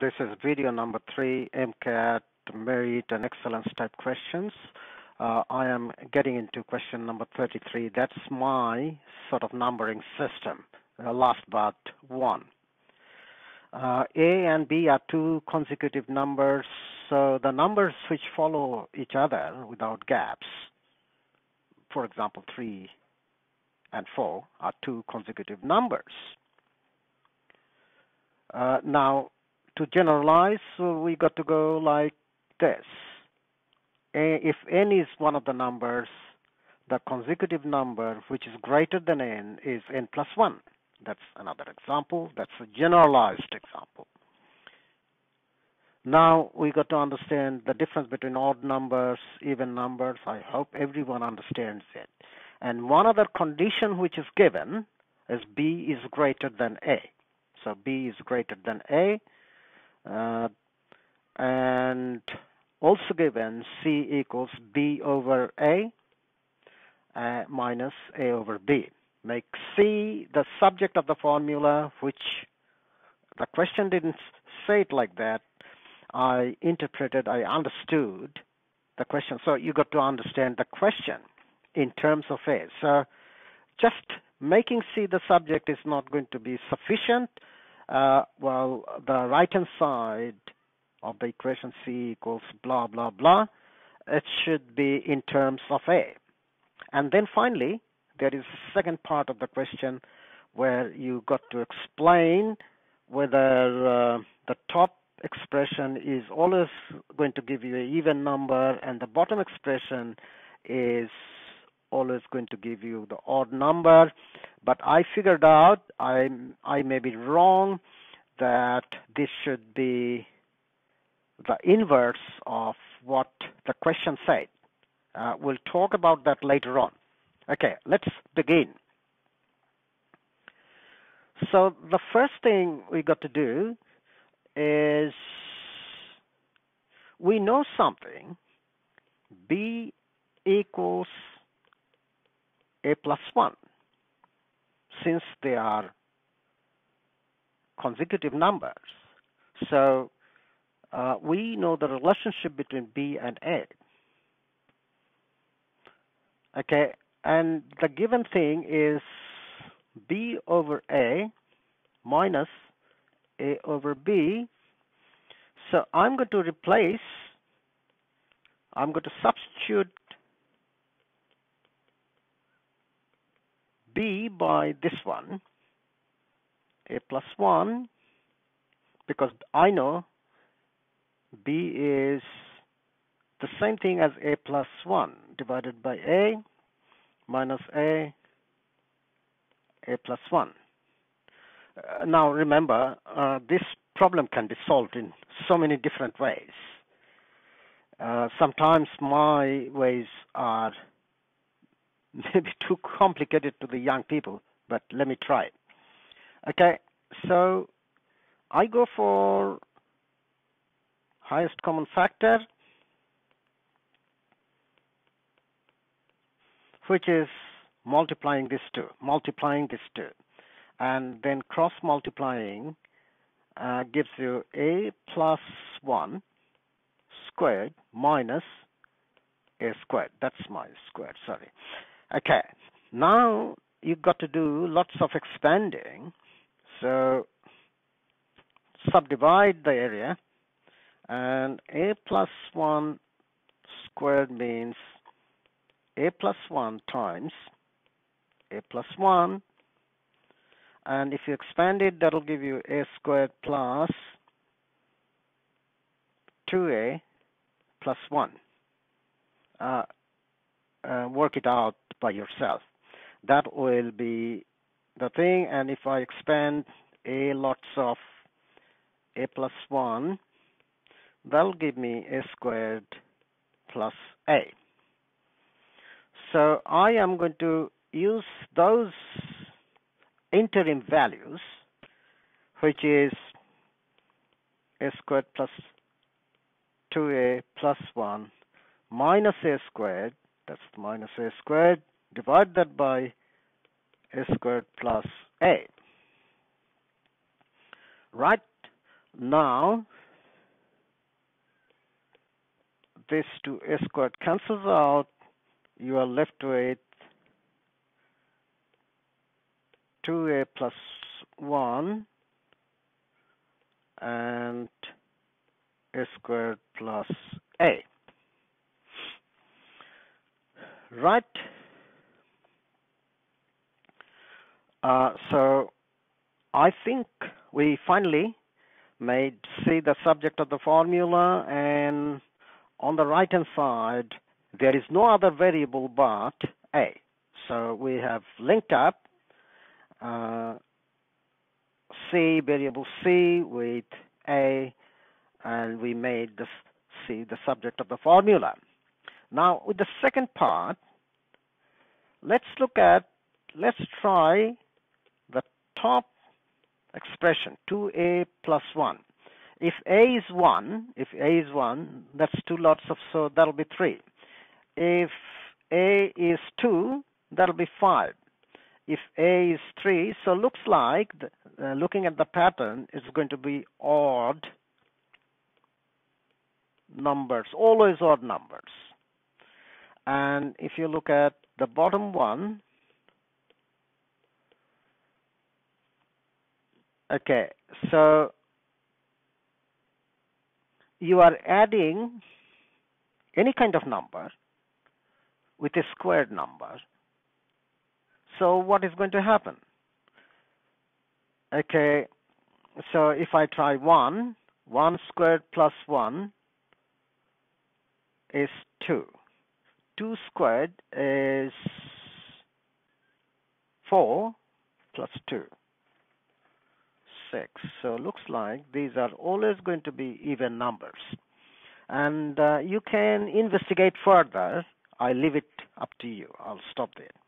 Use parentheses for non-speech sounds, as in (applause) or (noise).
This is video number three, MCAT merit and excellence type questions. Uh, I am getting into question number 33. That's my sort of numbering system, uh, last but one. Uh, A and B are two consecutive numbers, so the numbers which follow each other without gaps, for example, 3 and 4 are two consecutive numbers. Uh, now, to generalize, we got to go like this. If n is one of the numbers, the consecutive number which is greater than n is n plus 1. That's another example. That's a generalized example. Now we got to understand the difference between odd numbers, even numbers. I hope everyone understands it. And one other condition which is given is b is greater than a. So b is greater than a. Uh, and also given c equals b over a uh, minus a over b. Make c the subject of the formula, which the question didn't say it like that. I interpreted, I understood the question. So you got to understand the question in terms of a. So just making c the subject is not going to be sufficient uh, well, the right-hand side of the equation c equals blah, blah, blah, it should be in terms of a. And then finally, there is a second part of the question where you got to explain whether uh, the top expression is always going to give you an even number and the bottom expression is always going to give you the odd number. But I figured out, I, I may be wrong, that this should be the inverse of what the question said. Uh, we'll talk about that later on. Okay, let's begin. So the first thing we got to do is we know something. B equals a plus 1 since they are consecutive numbers. So uh, we know the relationship between B and A. Okay, and the given thing is B over A minus A over B. So I'm going to replace, I'm going to substitute b by this one, a plus 1, because I know b is the same thing as a plus 1 divided by a minus a, a plus 1. Uh, now remember, uh, this problem can be solved in so many different ways. Uh, sometimes my ways are (laughs) maybe too complicated to the young people, but let me try. Okay, so I go for highest common factor, which is multiplying this two, multiplying this two, and then cross multiplying uh, gives you a plus 1 squared minus a squared. That's my squared, sorry. Okay, now you've got to do lots of expanding. So subdivide the area. And a plus 1 squared means a plus 1 times a plus 1 and if you expand it that'll give you a squared plus 2a plus 1 uh, uh, work it out by yourself. That will be the thing. And if I expand a lots of a plus 1, that'll give me a squared plus a. So I am going to use those interim values, which is a squared plus 2a plus 1 minus a squared that's minus a squared. Divide that by a squared plus a. Right? Now, this 2a squared cancels out. You are left with 2a plus 1 and a squared plus a. Right. Uh, so I think we finally made C the subject of the formula and on the right hand side there is no other variable but A. So we have linked up uh, C variable C with A and we made this C the subject of the formula. Now with the second part let's look at let's try top expression 2a plus 1 if a is 1 if a is 1 that's two lots of so that'll be 3 if a is 2 that'll be 5 if a is 3 so looks like the, uh, looking at the pattern it's going to be odd numbers always odd numbers. And if you look at the bottom one okay so you are adding any kind of number with a squared number. So what is going to happen? Okay so if I try 1 1 squared plus 1 is 2 2 squared is 4 plus 2 6 so looks like these are always going to be even numbers. And uh, you can investigate further. I leave it up to you. I'll stop there